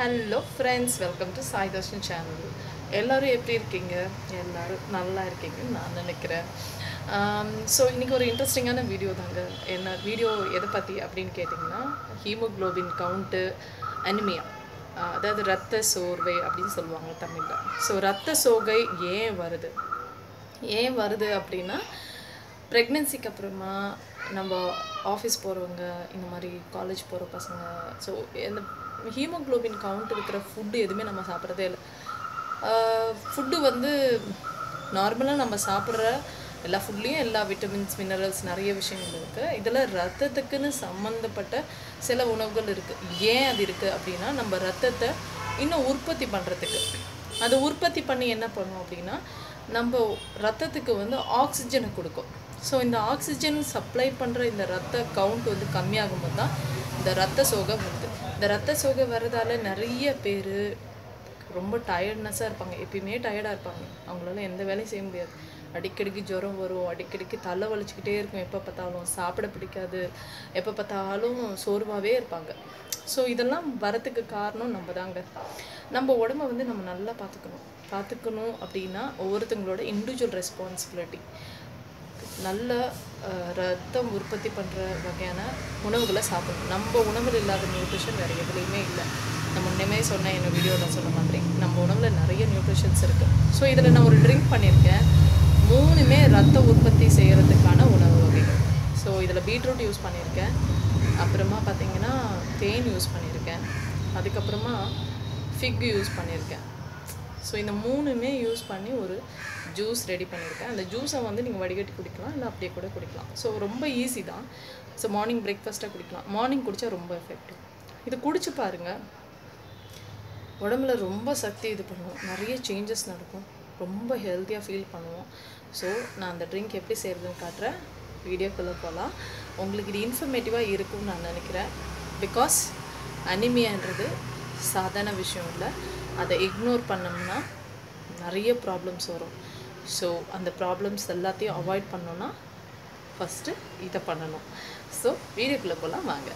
Hello friends welcome to Sai Darshan channel எல்லோரும் எப்படி இருக்கீங்க? எல்லோரும் நல்லா இருக்கீங்கன்னு நான் நினைக்கிறேன். ஸோ இன்றைக்கி ஒரு இன்ட்ரெஸ்டிங்கான வீடியோ தாங்க. என்ன வீடியோ எதை பற்றி அப்படின்னு கேட்டிங்கன்னா ஹீமோக்ளோபின் கவுண்ட்டு அனிமியா அதாவது ரத்த சோர்வை அப்படின்னு சொல்லுவாங்க தமிழில். ஸோ ரத்த சோகை ஏன் வருது? ஏன் வருது அப்படின்னா ப்ரெக்னென்சிக்கு அப்புறமா நம்ம ஆஃபீஸ் போகிறவங்க இந்த மாதிரி காலேஜ் போகிற பசங்க ஸோ இந்த ஹீமோக்ளோபின் கவுண்ட் இருக்கிற ஃபுட்டு எதுவுமே நம்ம சாப்பிட்றதே இல்லை. ஃபுட்டு வந்து நார்மலாக நம்ம சாப்பிட்ற எல்லா ஃபுட்லேயும் எல்லா விட்டமின்ஸ் மினரல்ஸ் நிறைய விஷயங்கள் இருக்குது இதில் ரத்தத்துக்குன்னு சம்மந்தப்பட்ட சில உணவுகள் இருக்குது ஏன் அது இருக்குது அப்படின்னா நம்ம ரத்தத்தை இன்னும் உற்பத்தி பண்ணுறதுக்கு அதை உற்பத்தி பண்ணி என்ன பண்ணும் அப்படின்னா நம்ம ரத்தத்துக்கு வந்து ஆக்சிஜனை கொடுக்கும். ஸோ இந்த ஆக்சிஜன் சப்ளை பண்ணுற இந்த ரத்த கவுண்ட் வந்து கம்மியாகும் போது தான் இந்த ரத்த சோகை வருது. இந்த ரத்த சோகை வர்றதால நிறைய பேர் ரொம்ப டயர்ட்னஸாக இருப்பாங்க. எப்பயுமே டயர்டாக இருப்பாங்க. அவங்களால எந்த வேலையும் செய்ய முடியாது. அடிக்கடிக்கு ஜுரம் வரும். அடிக்கடிக்கு தலை வலிச்சுக்கிட்டே இருக்கும். எப்போ பார்த்தாலும் சாப்பிட பிடிக்காது. எப்போ பார்த்தாலும் சோர்வாகவே இருப்பாங்க. ஸோ இதெல்லாம் வரத்துக்கு காரணம் நம்ம தாங்க நம்ம உடம்ப வந்து நம்ம நல்லா பார்த்துக்கணும். பார்த்துக்கணும் அப்படின்னா ஒவ்வொருத்தங்களோட இண்டிவிஜுவல் ரெஸ்பான்சிபிலிட்டி நல்ல ரத்தம் உற்பத்தி பண்ணுற வகையான உணவுகளை சாப்பிடணும். நம்ம உணவில் இல்லாத நியூட்ரிஷன் வேறு எதுலேயுமே இல்லை. நான் முன்னமே சொன்னேன் என்னோடய வீடியோவில் சொன்ன மாதிரி நம்ம உணவில் நிறைய நியூட்ரிஷன்ஸ் இருக்குது ஸோ இதில் நான் ஒரு ட்ரிங்க் பண்ணியிருக்கேன். மூணுமே ரத்த உற்பத்தி செய்கிறதுக்கான உணவு வகைகள். ஸோ இதில் பீட்ரூட் யூஸ் பண்ணியிருக்கேன். அப்புறமா பார்த்திங்கன்னா தேன் யூஸ் பண்ணியிருக்கேன். அதுக்கப்புறமா ஃபிக் யூஸ் பண்ணியிருக்கேன். ஸோ இந்த மூணுமே யூஸ் பண்ணி ஒரு ஜூஸ் ரெடி பண்ணியிருக்கேன். அந்த ஜூஸை வந்து நீங்கள் வடிகட்டி குடிக்கலாம் இல்லை அப்படியே கூட குடிக்கலாம். ஸோ ரொம்ப ஈஸி தான். ஸோ மார்னிங் பிரேக்ஃபாஸ்ட்டாக குடிக்கலாம். மார்னிங் குடித்தா ரொம்ப எஃபெக்டிவ் இது குடிச்சு பாருங்கள் உடம்புல ரொம்ப சக்தி இது பண்ணுவோம் நிறைய சேஞ்சஸ் நடக்கும். ரொம்ப ஹெல்த்தியாக ஃபீல் பண்ணுவோம். ஸோ நான் அந்த ட்ரிங்க் எப்படி செய்கிறதுன்னு காட்டுறேன். வீடியோக்குள்ளே போகலாம் உங்களுக்கு இது இன்ஃபர்மேட்டிவாக இருக்கும்னு நான் நினைக்கிறேன். பிகாஸ் அனிமியான்றது சாதாரண விஷயம் இல்லை. அதை இக்னோர் பண்ணோம்னா நிறைய ப்ராப்ளம்ஸ் வரும். ஸோ அந்த ப்ராப்ளம்ஸ் எல்லாத்தையும் அவாய்ட் பண்ணோன்னா ஃபஸ்ட்டு இதை பண்ணணும். ஸோ வீடியோக்குள்ளே போகலாம் வாங்க.